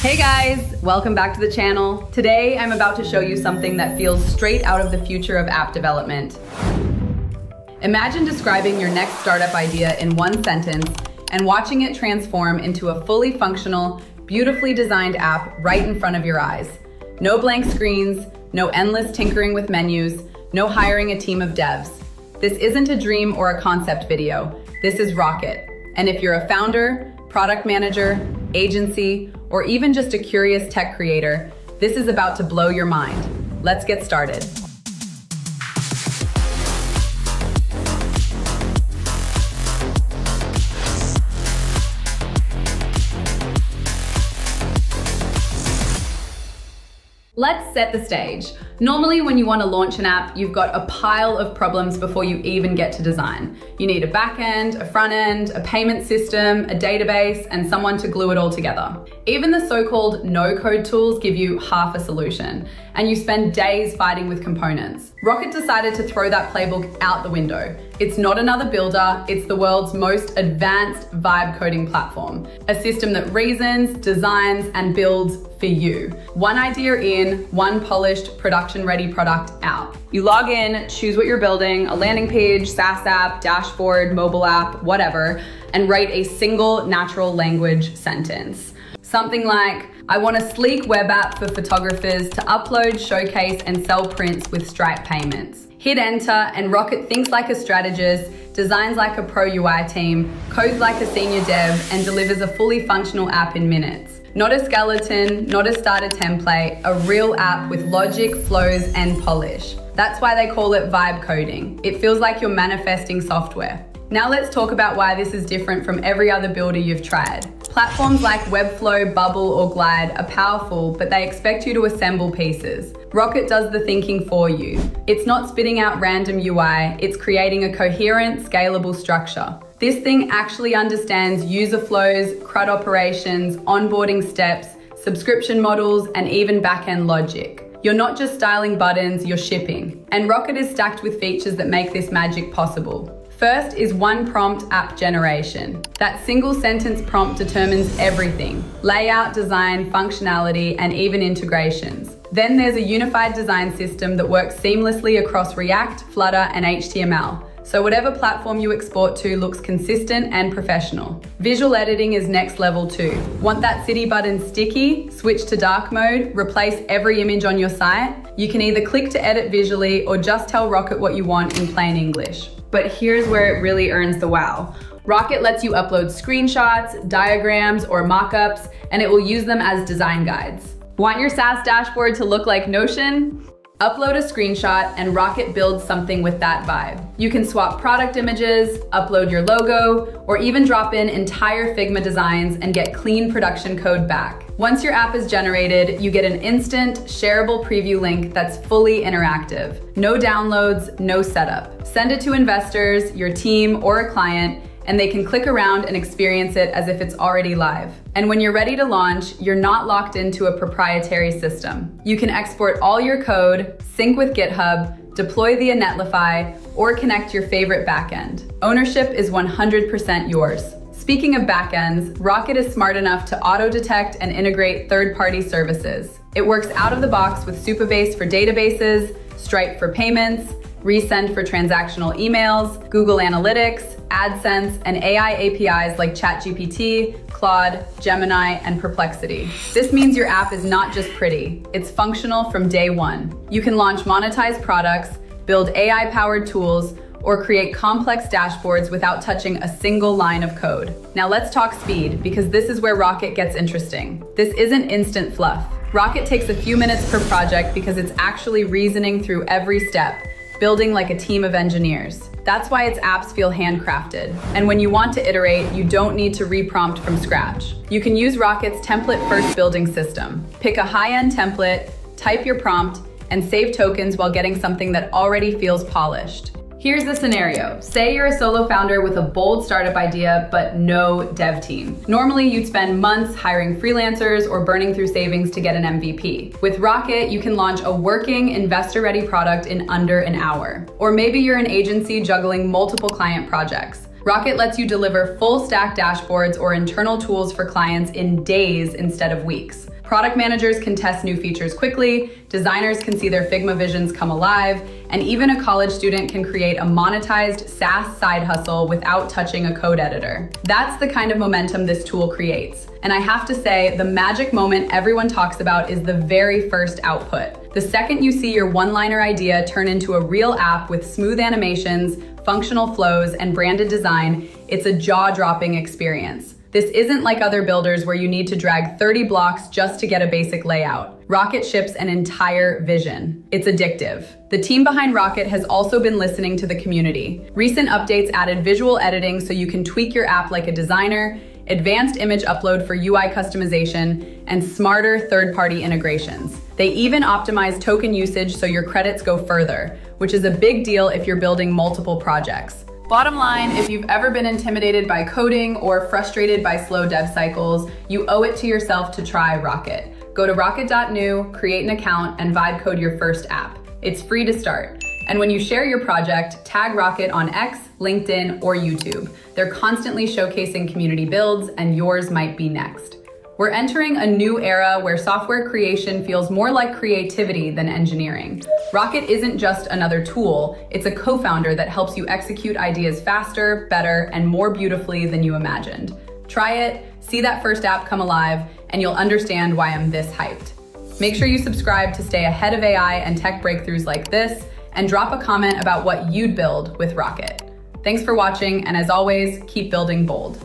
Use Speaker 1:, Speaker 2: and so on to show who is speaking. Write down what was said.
Speaker 1: Hey guys, welcome back to the channel. Today I'm about to show you something that feels straight out of the future of app development. Imagine describing your next startup idea in one sentence and watching it transform into a fully functional, beautifully designed app right in front of your eyes. No blank screens, no endless tinkering with menus, no hiring a team of devs. This isn't a dream or a concept video. This is Rocket. And if you're a founder, product manager, agency, or even just a curious tech creator, this is about to blow your mind. Let's get started. Let's set the stage. Normally when you want to launch an app, you've got a pile of problems before you even get to design. You need a back end, a front end, a payment system, a database, and someone to glue it all together. Even the so-called no-code tools give you half a solution, and you spend days fighting with components. Rocket decided to throw that playbook out the window. It's not another builder, it's the world's most advanced vibe coding platform. A system that reasons, designs, and builds for you. One idea in, one polished, production ready product out. You log in, choose what you're building, a landing page, SaaS app, dashboard, mobile app, whatever, and write a single natural language sentence. Something like, I want a sleek web app for photographers to upload, showcase, and sell prints with Stripe payments. Hit enter and Rocket thinks like a strategist, designs like a pro UI team, codes like a senior dev, and delivers a fully functional app in minutes. Not a skeleton, not a starter template, a real app with logic, flows, and polish. That's why they call it vibe coding. It feels like you're manifesting software. Now let's talk about why this is different from every other builder you've tried. Platforms like Webflow, Bubble, or Glide are powerful, but they expect you to assemble pieces. Rocket does the thinking for you. It's not spitting out random UI, it's creating a coherent, scalable structure. This thing actually understands user flows, CRUD operations, onboarding steps, subscription models, and even backend logic. You're not just styling buttons, you're shipping. And Rocket is stacked with features that make this magic possible. First is one prompt app generation. That single sentence prompt determines everything layout, design, functionality, and even integrations. Then there's a unified design system that works seamlessly across React, Flutter, and HTML. So whatever platform you export to looks consistent and professional. Visual editing is next level too. Want that CTA button sticky? Switch to dark mode, replace every image on your site. You can either click to edit visually or just tell Rocket what you want in plain English. But here's where it really earns the wow. Rocket lets you upload screenshots, diagrams, or mockups, and it will use them as design guides. Want your SaaS dashboard to look like Notion? Upload a screenshot and Rocket builds something with that vibe. You can swap product images, upload your logo, or even drop in entire Figma designs and get clean production code back. Once your app is generated, you get an instant, shareable preview link that's fully interactive. No downloads, no setup. Send it to investors, your team, or a client, and they can click around and experience it as if it's already live. And when you're ready to launch, you're not locked into a proprietary system. You can export all your code, sync with GitHub, deploy via Netlify, or connect your favorite backend. Ownership is 100% yours. Speaking of backends, Rocket is smart enough to auto-detect and integrate third-party services. It works out of the box with Supabase for databases, Stripe for payments, Resend for transactional emails, Google Analytics, AdSense, and AI APIs like ChatGPT, Claude, Gemini, and Perplexity. This means your app is not just pretty, it's functional from day one. You can launch monetized products, build AI-powered tools, or create complex dashboards without touching a single line of code. Now let's talk speed, because this is where Rocket gets interesting. This isn't instant fluff. Rocket takes a few minutes per project because it's actually reasoning through every step, building like a team of engineers. That's why its apps feel handcrafted. And when you want to iterate, you don't need to reprompt from scratch. You can use Rocket's template-first building system. Pick a high-end template, type your prompt, and save tokens while getting something that already feels polished. Here's the scenario. Say you're a solo founder with a bold startup idea, but no dev team. Normally, you'd spend months hiring freelancers or burning through savings to get an MVP. With Rocket, you can launch a working, investor-ready product in under an hour. Or maybe you're an agency juggling multiple client projects. Rocket lets you deliver full stack dashboards or internal tools for clients in days instead of weeks. Product managers can test new features quickly, designers can see their Figma visions come alive, and even a college student can create a monetized SaaS side hustle without touching a code editor. That's the kind of momentum this tool creates. And I have to say, the magic moment everyone talks about is the very first output. The second you see your one-liner idea turn into a real app with smooth animations, functional flows, and branded design, it's a jaw-dropping experience. This isn't like other builders where you need to drag 30 blocks just to get a basic layout. Rocket ships an entire vision. It's addictive. The team behind Rocket has also been listening to the community. Recent updates added visual editing so you can tweak your app like a designer, advanced image upload for UI customization, and smarter third-party integrations. They even optimize token usage so your credits go further, which is a big deal if you're building multiple projects. Bottom line, if you've ever been intimidated by coding or frustrated by slow dev cycles, you owe it to yourself to try Rocket. Go to rocket.new, create an account, and vibe code your first app. It's free to start. And when you share your project, tag Rocket on X, LinkedIn, or YouTube. They're constantly showcasing community builds, and yours might be next. We're entering a new era where software creation feels more like creativity than engineering. Rocket isn't just another tool, it's a co-founder that helps you execute ideas faster, better, and more beautifully than you imagined. Try it, see that first app come alive, and you'll understand why I'm this hyped. Make sure you subscribe to stay ahead of AI and tech breakthroughs like this, and drop a comment about what you'd build with Rocket. Thanks for watching, and as always, keep building bold.